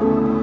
Música